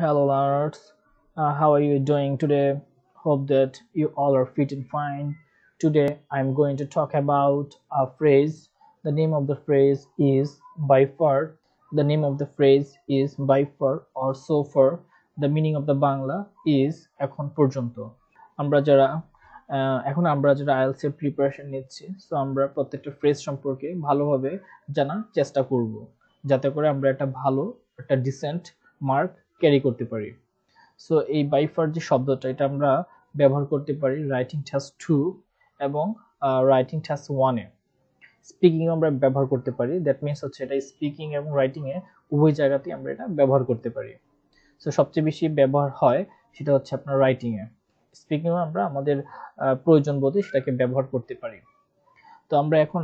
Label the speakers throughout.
Speaker 1: Hello, learners. Uh, how are you doing today? Hope that you all are fit and fine. Today, I'm going to talk about a phrase. The name of the phrase is by far. The name of the phrase is by far or so far. The meaning of the Bangla is এখন পর্যন্ত আমরা যারা এখন আমরা যারা IELTS এর preparation নিচ্ছি so আমরা প্রত্যেকটা ফ্রেজ সম্পর্কে ভালোভাবে জানার চেষ্টা করব যাতে করে আমরা একটা ভালো একটা ডিসেন্ট মার্ক ক্যারি করতে পারি। সো এই বাইফার যে শব্দটা, এটা আমরা ব্যবহার করতে পারি রাইটিং টাস্ক টু এবং রাইটিং টাস্ক ওয়ানে স্পিকিং আমরা ব্যবহার করতে পারি দ্যাট মিনস হচ্ছে এটা স্পিকিং এবং রাইটিংয়ে উভয় জায়গাতেই আমরা এটা ব্যবহার করতে পারি। সো সবচেয়ে বেশি ব্যবহার হয় সেটা হচ্ছে আপনার রাইটিংয়ে এ। স্পিকিং আমরা আমাদের প্রয়োজন বোধে সেটাকে ব্যবহার করতে পারি। তো আমরা এখন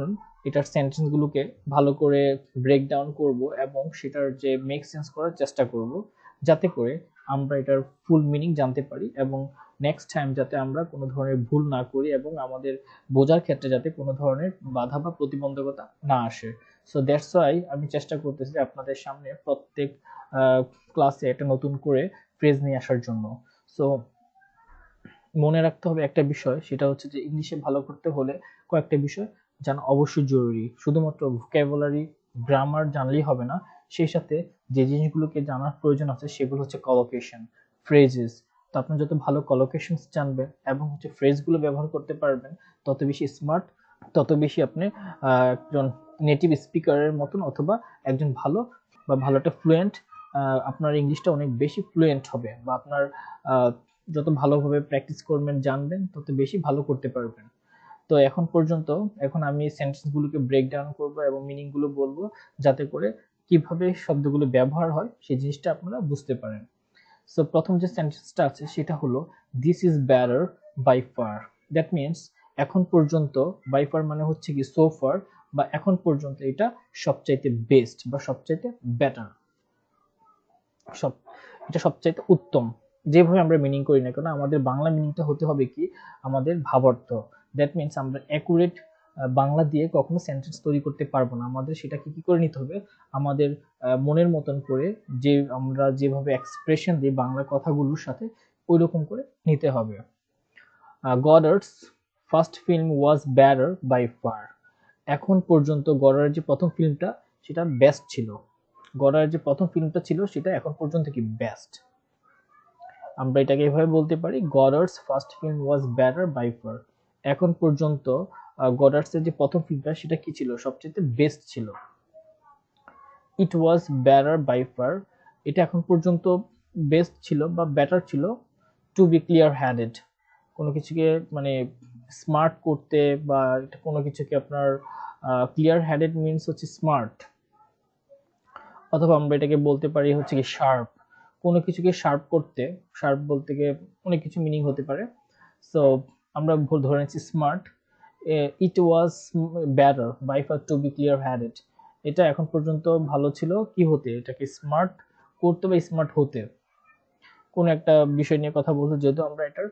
Speaker 1: এটার সেন্টেন্সগুলোকে ভালো করে ব্রেক ডাউন করব এবং সেটার যে মেক সেন্স করার চেষ্টা করব। যাতে করে আমরা এটার ফুল মিনিং জানতে পারি এবং নেক্সট টাইম যাতে আমরা কোনো ধরনের ভুল না করি এবং আমাদের বোঝার ক্ষেত্রে যাতে কোনো ধরনের বাধা বা প্রতিবন্ধকতা না আসে। সো দ্যাটস ওয়াই আমি চেষ্টা করতেছি আপনাদের সামনে প্রত্যেক ক্লাসে একটা নতুন করে ফ্রেজ নিয়ে আসার জন্য। সো মনে রাখতে হবে একটা বিষয়, সেটা হচ্ছে যে ইংলিশে ভালো করতে হলে কয়েকটা বিষয় জানা অবশ্যই জরুরি। শুধুমাত্র ভোকাবুলারি গ্রামার জানলেই হবে না সেই সাথে যে জিনিসগুলোকে জানার প্রয়োজন আছে সেগুলো হচ্ছে কলোকেশন ফ্রেজেস তো আপনি যত ভালো কলোকেশনস জানবেন এবং হচ্ছে ফ্রেজগুলো ব্যবহার করতে পারবেন, তত বেশি স্মার্ট তত বেশি আপনি একজন নেটিভ স্পিকারের মতন অথবা একজন ভালো বা ভালো একটা ফ্লুয়েন্ট আপনার ইংলিশটা অনেক বেশি ফ্লুয়েন্ট হবে বা আপনার যত ভালোভাবে প্র্যাকটিস করবেন, জানবেন, তত বেশি ভালো করতে পারবেন। তো এখন পর্যন্ত, এখন আমি সেন্টেন্সগুলোকে ব্রেক ডাউন করব এবং মিনিংগুলো বলব, যাতে করে কীভাবে শব্দগুলো ব্যবহার হয়, সেই জিনিসটা আপনারা বুঝতে পারেন। সো প্রথম যে সেন্টেন্সটা আছে, সেটা হলো this is better by far that means এখন পর্যন্ত বাই ফার মানে হচ্ছে কি সো ফার বা এখন পর্যন্ত এটা সবচাইতে বেস্ট বা সবচাইতে বেটার সব, এটা সবচাইতে উত্তম। যেভাবে আমরা মিনিং করি না কেন, আমাদের বাংলা মিনিংটা হতে হবে কি, আমাদের ভাবার্থ। দ্যাট মিনস আমরা অ্যাকুরেট বাংলা দিয়ে কখনো সেন্টেন্স তৈরি করতে পারব না। আমাদের সেটাকে কি করে নিতে হবে? আমাদের মনের মতন করে যে আমরা যেভাবে এক্সপ্রেশন দিই বাংলা কথাগুলোর সাথে ওই রকম করে নিতে হবে। Godard's first film was better by far এখন পর্যন্ত গডারের যে প্রথম ফিল্মটা সেটা বেস্ট ছিল। গডারের যে প্রথম ফিল্মটা ছিল, সেটা এখন পর্যন্ত কি বেস্ট আমরা এটাকে এভাবে বলতে পারি Godard's first film was better by far এখন পর্যন্ত গডার্সের যে প্রথম ফিল্মটা সেটা কি ছিল? সবচেয়ে বেস্ট ছিল। It was better by far এটা এখন পর্যন্ত বেস্ট ছিল বা ব্যাটার ছিল টু বি ক্লিয়ার হ্যান্ডেড কোনো কিছুকে মানে স্মার্ট করতে বা কোনো কিছুকে আপনার ক্লিয়ার হ্যান্ডেড মিনস হচ্ছে স্মার্ট অথবা আমরা এটাকে বলতে পারি হচ্ছে কি শার্প কোনো কিছুকে শার্প করতে শার্প বলতে গিয়ে অনেক কিছু মিনিং হতে পারে। সো আমরা ভুল ধরে নিচ্ছি smart it was better by far to be clear headed এটা এখন পর্যন্ত ভালো ছিল, কি হতে? এটাকে স্মার্ট করতে বা স্মার্ট হতে? কোনো একটা বিষয় নিয়ে কথা বলতে, যেহেতু আমরা এটার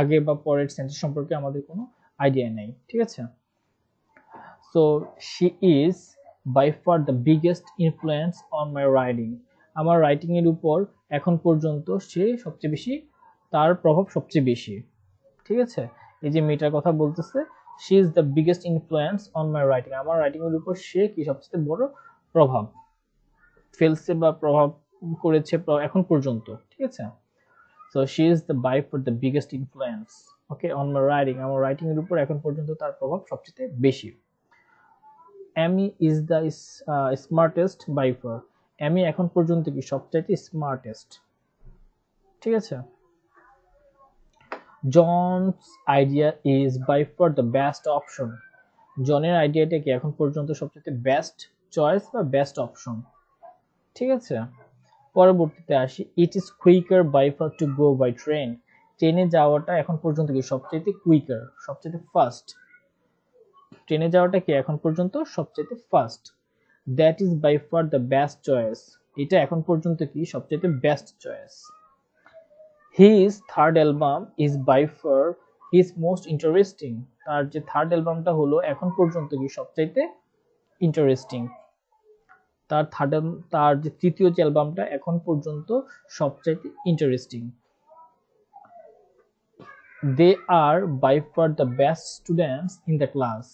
Speaker 1: আগে বা পরের সেন্টেন্স সম্পর্কে আমাদের কোনো আইডিয়া নেই, ঠিক আছে? So she is by far the biggest influence on my writing আমার রাইটিং এর উপর এখন পর্যন্ত সে সবচেয়ে বেশি, তার প্রভাব সবচেয়ে বেশি। ঠিক আছে? এই যে মেয়েটার কথা বলতেছে she is the biggest influence on my writing আমার রাইটিং এর উপর সে কি সবচেয়ে বড় প্রভাব? ফেলছে বা প্রভাব করেছে এখন পর্যন্ত, ঠিক আছে? So she is the by far the biggest influence okay on my writing আমার রাইটিং এর উপর এখন পর্যন্ত তার প্রভাব সবচেয়ে বেশি। Amy is the smartest by far Amy এখন পর্যন্ত কি সবচাইতে স্মার্টেস্ট ঠিক আছে? John's idea is by far the best option জনের আইডিয়াটা কি এখন পর্যন্ত সবচেয়ে বেস্ট চয়েস বা বেস্ট অপশন ঠিক আছে? পরবর্তীতে আসি। It is quicker by far to go by train ট্রেনে যাওয়াটা এখন পর্যন্ত কি সবচেয়ে কুইকার সবচেয়ে ফাস্ট ট্রেনে যাওয়াটা কি এখন পর্যন্ত সবচেয়ে fast that is by far the best choice এটা এখন পর্যন্ত কি সবচেয়ে best choice his third album is by far his most interesting তার যে থার্ড অ্যালবামটা হলো, এখন পর্যন্ত কি সবচাইতে ইন্টারেস্টিং তার থার্ড তার যে তৃতীয় যে অ্যালবামটা এখন পর্যন্ত সবচাইতে interesting they are by far the best students in the class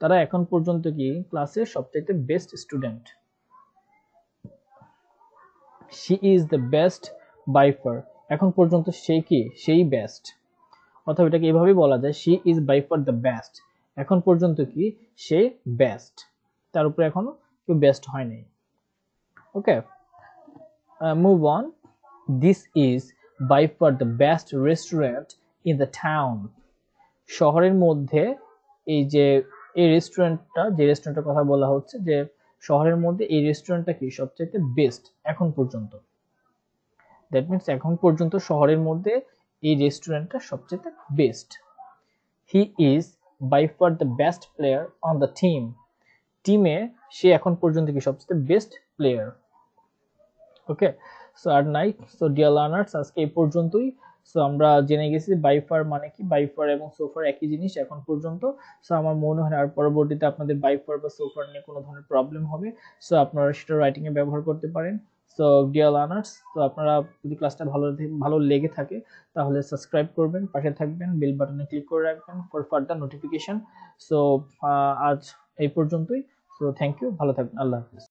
Speaker 1: তারা এখন পর্যন্ত কি ক্লাসের সবচাইতে best student she is the best by far এখন পর্যন্ত সে কি? সেই বেস্ট অথবা এটাকে এভাবেই বলা যায় she is by far the best এখন পর্যন্ত কি? সে বেস্ট তার উপরে এখনও কেউ বেস্ট হয় নাই। Okay move on this is by far the best restaurant in the town শহরের মধ্যে এই যে, এই রেস্টুরেন্টটা যে রেস্টুরেন্টের কথা বলা হচ্ছে, যে শহরের মধ্যে এই রেস্টুরেন্টটা কি? সবচাইতে বেস্ট এখন পর্যন্ত। দ্যাট মিনস এখন পর্যন্ত শহরের মধ্যে এই রেস্টুরেন্টটা সবচেয়ে best he is by far the best player on the team টিমে সে এখন পর্যন্ত কি সবচেয়ে বেস্ট প্লেয়ার ওকে সো আর নাইট সো ডিয়ার লার্নার্স আজকে এই পর্যন্তই। সো আমরা জেনে গেছি বাইফার মানে কি? বাইফার এবং সোফার একই জিনিস এখন পর্যন্ত। সো আমার মনে হয় আর পরবর্তীতে আপনাদের বাইফার বা সোফার নিয়ে কোনো ধরনের প্রবলেম হবে। সো আপনারা সেটা রাইটিংয়ে ব্যবহার করতে পারেন। সো ডিয়ার লার্নার্স তো আপনারা যদি ক্লাসটা ভালো ভালো লেগে থাকে, তাহলে সাবস্ক্রাইব করবেন, পাশে থাকবেন বেল বাটনে ক্লিক করে রাখবেন ফর ফার্দার নোটিফিকেশন সো আজ এই পর্যন্তই। সো থ্যাংক ইউ ভালো থাকবেন, আল্লাহ হাফিজ।